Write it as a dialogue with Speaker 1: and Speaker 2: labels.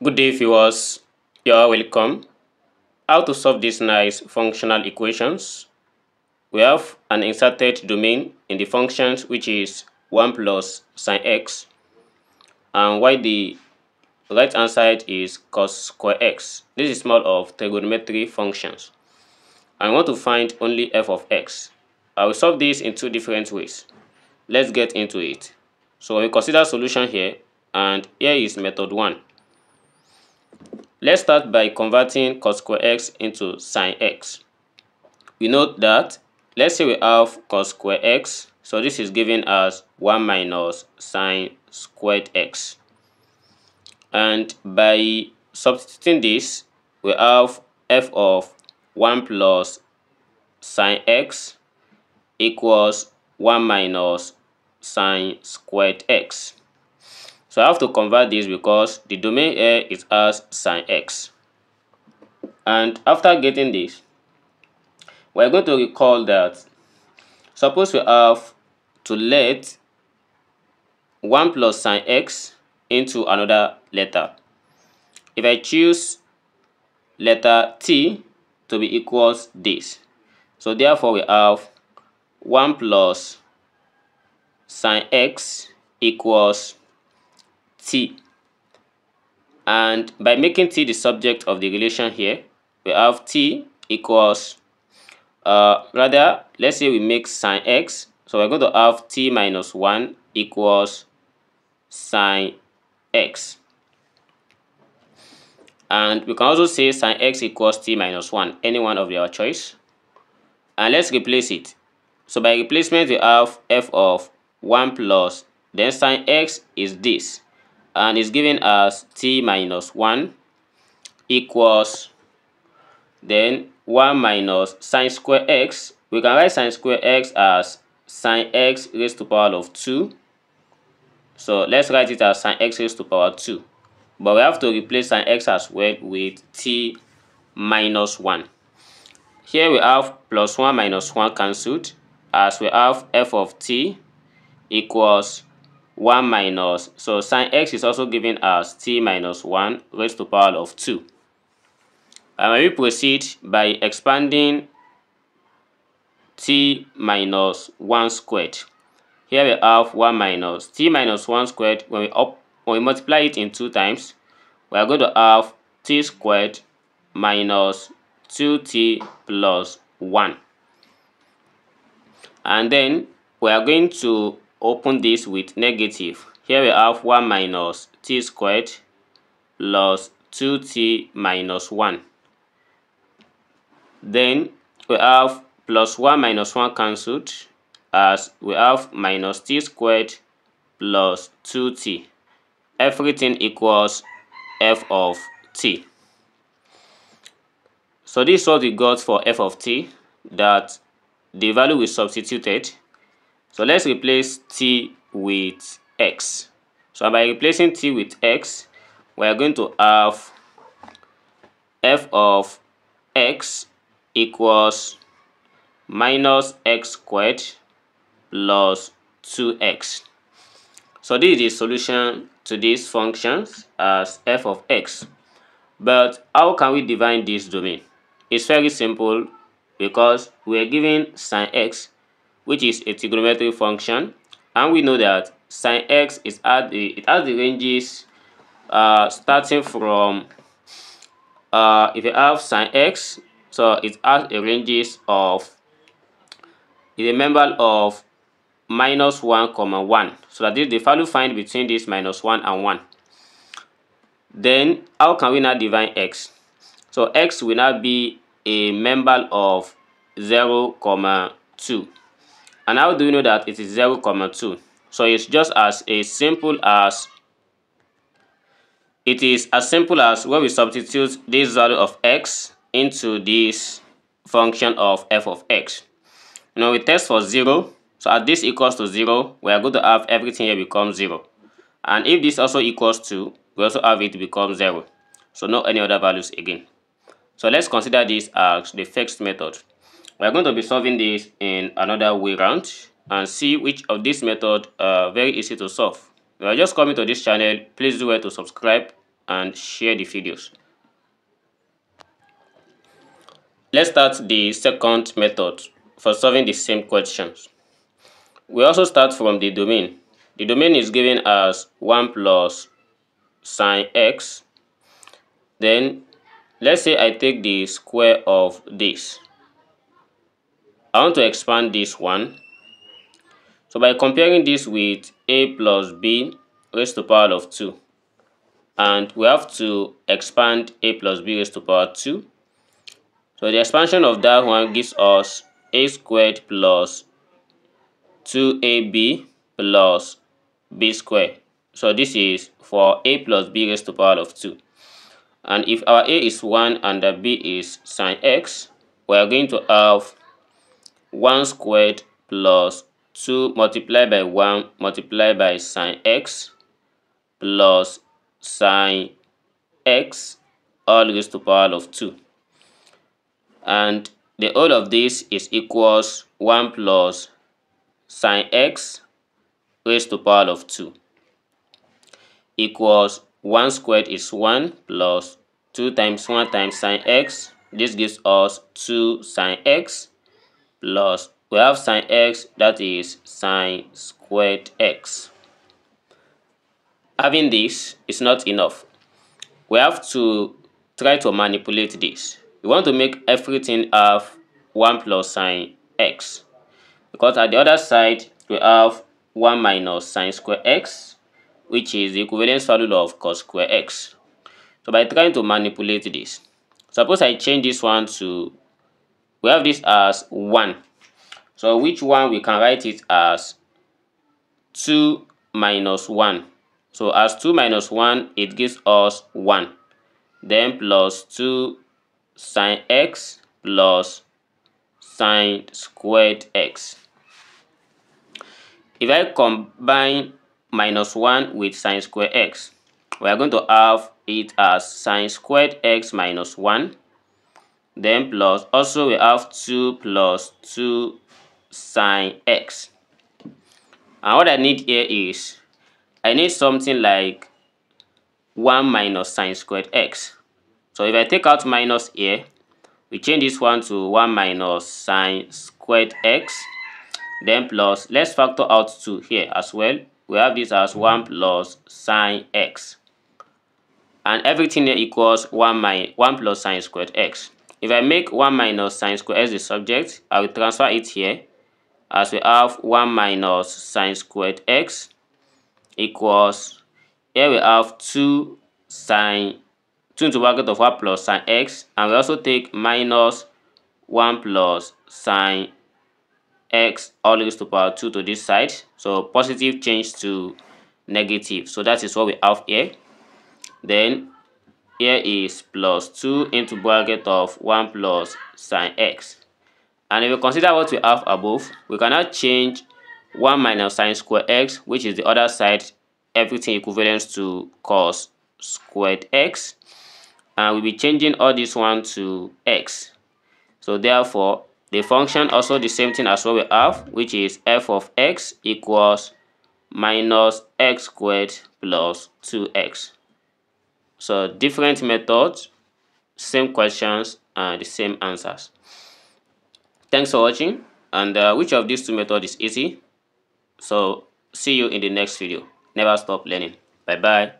Speaker 1: Good day viewers, you are welcome. How to solve these nice functional equations. We have an inserted domain in the functions which is 1 plus sine x and while the right hand side is cos square x. This is more of trigonometry functions. I want to find only f of x. I will solve this in two different ways. Let's get into it. So we consider solution here and here is method 1. Let's start by converting cos square x into sine x. We note that, let's say we have cos square x, so this is given as 1 minus sine squared x. And by substituting this, we have f of 1 plus sine x equals 1 minus sine squared x. So I have to convert this because the domain here is as sine x. And after getting this, we're going to recall that suppose we have to let 1 plus sine x into another letter. If I choose letter t to be equals this. So therefore we have 1 plus sine x equals t. And by making t the subject of the relation here, we have t equals, uh, rather, let's say we make sine x. So we're going to have t minus 1 equals sine x. And we can also say sine x equals t minus 1, any one of your choice. And let's replace it. So by replacement, we have f of 1 plus, then sine x is this and is given as t minus 1 equals then 1 minus sine square x. We can write sine square x as sine x raised to power of 2. So let's write it as sine x raised to power 2. But we have to replace sine x as well with t minus 1. Here we have plus 1 minus 1 cancelled as we have f of t equals 1 minus, so sine x is also given as t minus 1 raised to power of 2. And we proceed by expanding t minus 1 squared, here we have 1 minus t minus 1 squared. When we, up, when we multiply it in 2 times, we are going to have t squared minus 2t plus 1. And then we are going to open this with negative. Here we have 1 minus t squared plus 2t minus 1. Then we have plus 1 minus 1 cancelled as we have minus t squared plus 2t. Everything equals f of t. So this is what we got for f of t that the value we substituted so let's replace t with x. So by replacing t with x, we are going to have f of x equals minus x squared plus 2x. So this is the solution to these functions as f of x. But how can we define this domain? It's very simple because we are given sine x which is a trigonometric function. And we know that sine x is at the it has the ranges uh, starting from uh, if you have sine x so it has a ranges of is a member of minus 1 comma 1 so that is the value find between this minus 1 and 1 then how can we now divine x? So x will now be a member of 0 comma 2 and how do we know that it is 0, comma 2? So it's just as a simple as it is as simple as when we substitute this value of x into this function of f of x. Now we test for 0. So at this equals to 0, we are going to have everything here become 0. And if this also equals to, we also have it become 0. So no any other values again. So let's consider this as the fixed method. We're going to be solving this in another way round and see which of these method are very easy to solve. If you are just coming to this channel, please do well to subscribe and share the videos. Let's start the second method for solving the same questions. We also start from the domain. The domain is given as 1 plus sine x. Then let's say I take the square of this. I want to expand this one. So by comparing this with a plus b raised to power of 2 and we have to expand a plus b raised to power 2 so the expansion of that one gives us a squared plus 2ab plus b squared. So this is for a plus b raised to power of 2. And if our a is 1 and the b is sine x, we are going to have 1 squared plus 2 multiplied by 1 multiplied by sine x plus sine x all raised to power of 2 and the whole of this is equals 1 plus sine x raised to power of 2 equals 1 squared is 1 plus 2 times 1 times sine x. This gives us 2 sine x plus we have sine x that is sine squared x. Having this is not enough. We have to try to manipulate this. We want to make everything have 1 plus sine x. Because at the other side we have 1 minus sine square x which is the equivalence value of cos square x. So by trying to manipulate this, suppose I change this one to, we have this as 1. So which one we can write it as 2 minus 1. So as 2 minus 1, it gives us 1. Then plus 2 sine x plus sine squared x. If I combine minus 1 with sine squared x, we are going to have it as sine squared x minus 1. Then plus, also we have 2 plus 2 sine x. And what I need here is, I need something like 1 minus sine squared x. So if I take out minus here, we change this one to 1 minus sine squared x. Then plus, let's factor out 2 here as well. We have this as 1 plus sine x. And everything here equals 1, minus 1 plus sine squared x. If I make 1 minus sine squared x the subject, I will transfer it here. As we have 1 minus sine squared x equals, here we have 2 sine 2 into the bracket of 1 plus sine x and we also take minus 1 plus sine x all raised to power 2 to this side. So positive change to negative. So that is what we have here. Then here is plus 2 into bracket of 1 plus sine x and if we consider what we have above we cannot change 1 minus sine square x which is the other side everything equivalent to cos squared x and we'll be changing all this one to x. So therefore, the function also the same thing as what we have, which is f of x equals minus x squared plus 2x. So different methods, same questions, and the same answers. Thanks for watching. And uh, which of these two methods is easy? So see you in the next video. Never stop learning. Bye bye.